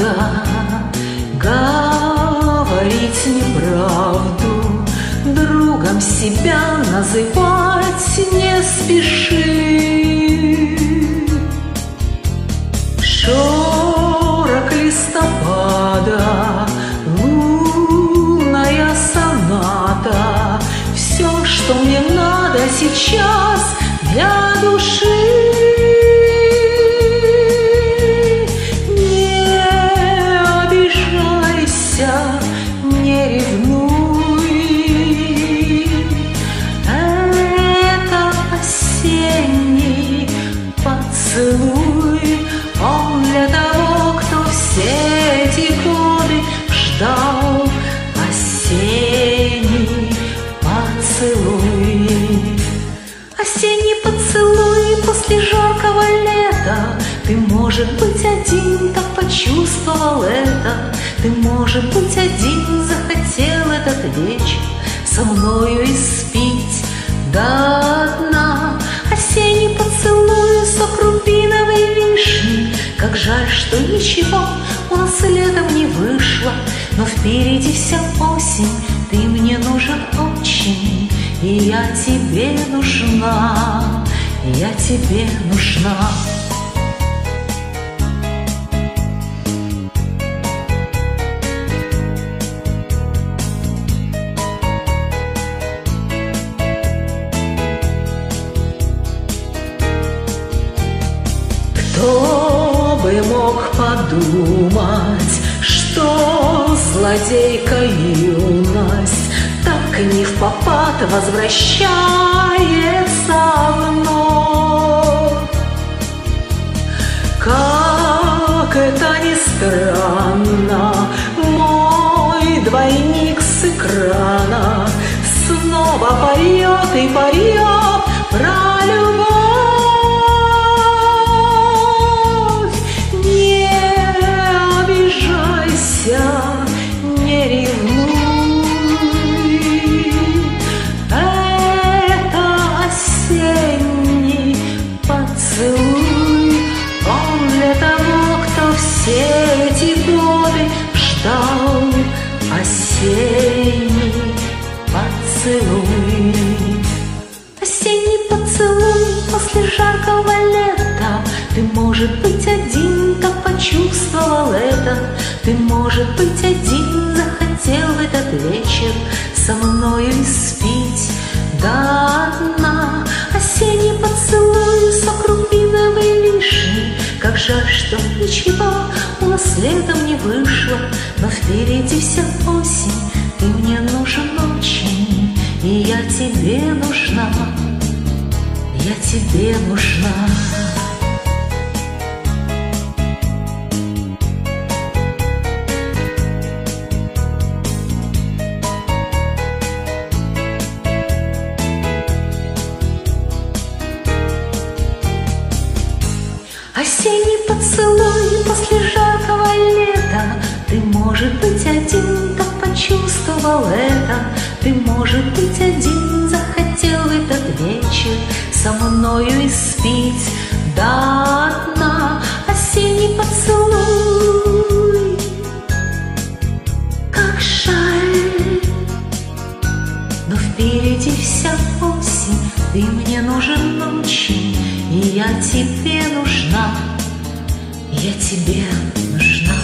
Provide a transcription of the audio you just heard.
Надо говорить неправду, Другом себя называть не спеши. Шорох листопада, лунная соната, Все, что мне надо сейчас для души. Лета Ты, может быть, один так почувствовал это. Ты, может быть, один захотел этот вечер Со мною испить до дна. Осенний поцелуй сок рубиновой вишни. Как жаль, что ничего у нас летом не вышло. Но впереди вся осень, ты мне нужен очень. И я тебе нужна, я тебе нужна Кто бы мог подумать, что злодейка юность Так не в попад возвращается вновь. Как это ни странно, мой двойник с экрана Снова поет и поет поцелуй Он для того, кто все эти годы ждал Осенний поцелуй. Осенний поцелуй после жаркого лета. Ты, может быть, один так почувствовал это. Ты, может быть, один захотел этот вечер Со мною испить жаль, что ничего у нас летом не вышло Но впереди вся осень, ты мне нужен очень И я тебе нужна, я тебе нужна может быть, один захотел этот вечер Со мною испить до дна Осенний поцелуй. Как жаль. Но впереди вся осень Ты мне нужен очень И я тебе нужна. Я тебе нужна.